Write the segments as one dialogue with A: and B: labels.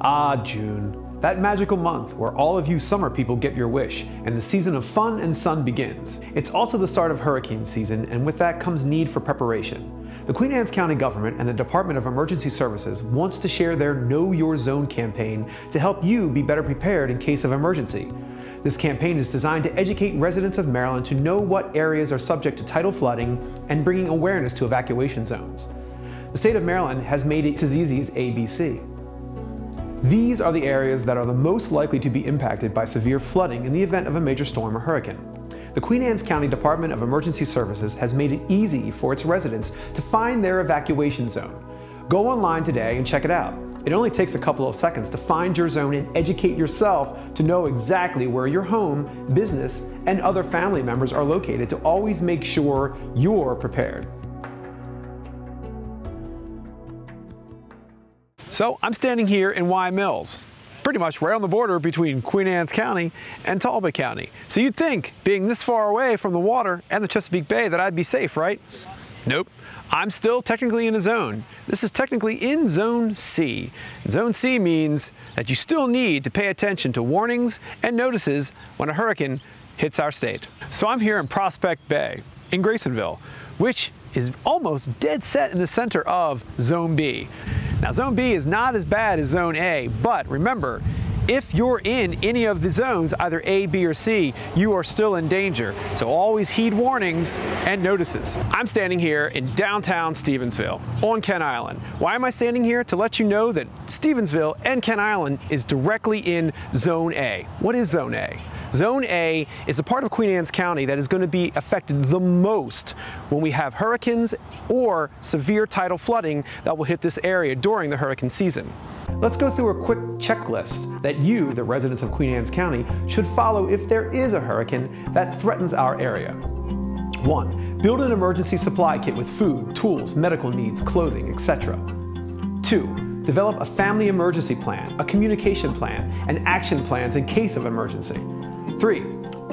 A: Ah, June. That magical month where all of you summer people get your wish and the season of fun and sun begins. It's also the start of hurricane season, and with that comes need for preparation. The Queen Anne's County government and the Department of Emergency Services wants to share their Know Your Zone campaign to help you be better prepared in case of emergency. This campaign is designed to educate residents of Maryland to know what areas are subject to tidal flooding and bringing awareness to evacuation zones. The state of Maryland has made it as easy as ABC. These are the areas that are the most likely to be impacted by severe flooding in the event of a major storm or hurricane. The Queen Anne's County Department of Emergency Services has made it easy for its residents to find their evacuation zone. Go online today and check it out. It only takes a couple of seconds to find your zone and educate yourself to know exactly where your home, business, and other family members are located to always make sure you're prepared. So I'm standing here in Wye Mills, pretty much right on the border between Queen Anne's County and Talbot County. So you'd think, being this far away from the water and the Chesapeake Bay, that I'd be safe, right? Nope. I'm still technically in a zone. This is technically in Zone C. Zone C means that you still need to pay attention to warnings and notices when a hurricane hits our state. So I'm here in Prospect Bay in Graysonville, which is almost dead set in the center of Zone B. Now Zone B is not as bad as Zone A, but remember, if you're in any of the zones, either A, B, or C, you are still in danger. So always heed warnings and notices. I'm standing here in downtown Stevensville on Kent Island. Why am I standing here? To let you know that Stevensville and Kent Island is directly in Zone A. What is Zone A? Zone A is a part of Queen Anne's County that is going to be affected the most when we have hurricanes or severe tidal flooding that will hit this area during the hurricane season. Let's go through a quick checklist that you, the residents of Queen Anne's County, should follow if there is a hurricane that threatens our area. 1. Build an emergency supply kit with food, tools, medical needs, clothing, etc. 2. Develop a family emergency plan, a communication plan, and action plans in case of emergency. Three,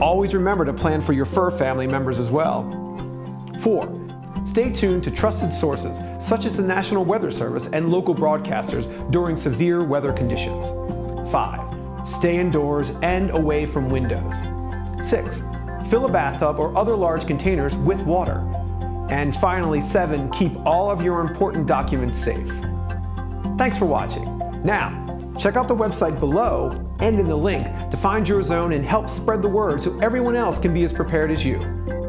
A: always remember to plan for your fur family members as well. Four, stay tuned to trusted sources such as the National Weather Service and local broadcasters during severe weather conditions. Five, stay indoors and away from windows. Six, fill a bathtub or other large containers with water. And finally, seven, keep all of your important documents safe. Thanks for watching. Now, check out the website below and in the link to find your zone and help spread the word so everyone else can be as prepared as you.